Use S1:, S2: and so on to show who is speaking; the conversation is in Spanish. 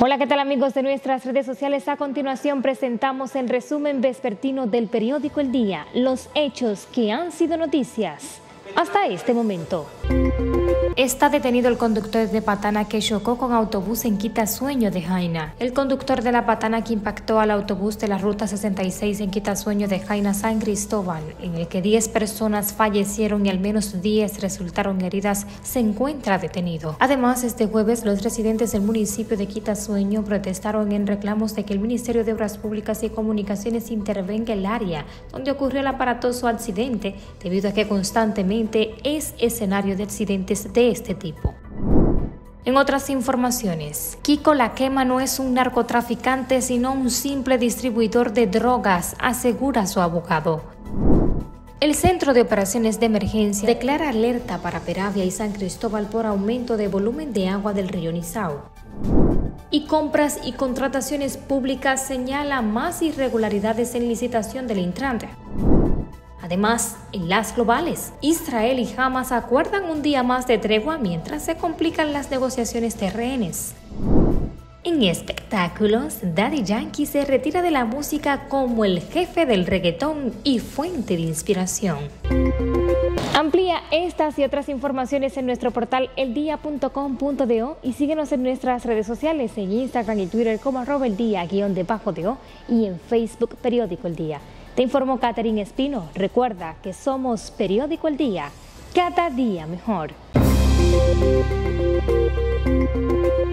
S1: Hola, ¿qué tal amigos de nuestras redes sociales? A continuación presentamos el resumen vespertino del periódico El Día, los hechos que han sido noticias hasta este momento. Está detenido el conductor de Patana que chocó con autobús en Quitasueño de Jaina. El conductor de la Patana que impactó al autobús de la Ruta 66 en Quitasueño de Jaina San Cristóbal, en el que 10 personas fallecieron y al menos 10 resultaron heridas, se encuentra detenido. Además, este jueves los residentes del municipio de Quitasueño protestaron en reclamos de que el Ministerio de Obras Públicas y Comunicaciones intervenga el área donde ocurrió el aparatoso accidente, debido a que constantemente es escenario de accidentes de este tipo. En otras informaciones, Kiko La Quema no es un narcotraficante, sino un simple distribuidor de drogas, asegura su abogado. El Centro de Operaciones de Emergencia declara alerta para Peravia y San Cristóbal por aumento de volumen de agua del río Nizao. Y compras y contrataciones públicas señala más irregularidades en licitación del Intrante. Además, en las globales, Israel y Hamas acuerdan un día más de tregua mientras se complican las negociaciones de. En espectáculos, Daddy Yankee se retira de la música como el jefe del reggaetón y fuente de inspiración. Amplía estas y otras informaciones en nuestro portal eldia.com.do y síguenos en nuestras redes sociales en Instagram y Twitter como arroba el día guion debajo de O y en Facebook Periódico El Día. Te informó Catherine Espino. Recuerda que somos Periódico El Día, cada día mejor.